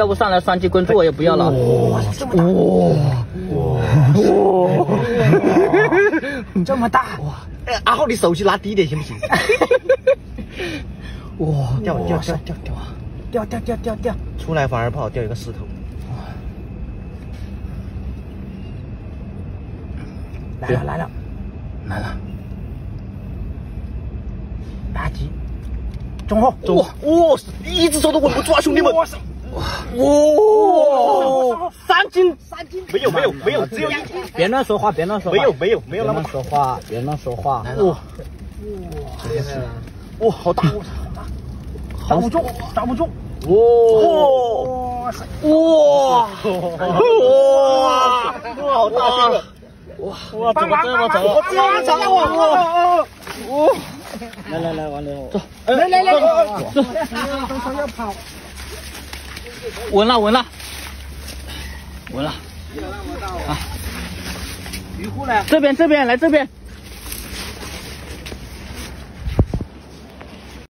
钓不上来，双击关注我也不要了。哇，这么大！哇哇！这么大！哇！阿浩，你手机拿低点行不行？哇！掉掉掉掉掉掉掉掉掉掉！出来反而不好掉一个石头。来了来了来了！垃圾！中后！哇哇！一只手都稳不住啊，兄弟们！哇！哇！三斤三斤！没有没有没有，只有一斤！别乱说话，别乱说话！没有没有没有那么说话，别乱说话！哇！哇！哇！好大！好大！挡不住，挡不住！哇！哇！哇！哇！好大个！哇！哇！怎么这么长？我抓长了！哇！哇！来来来，王林，走！来来来，走！都说要跑。稳了，稳了，稳了。啊！鱼护呢？这边，这边，来这边。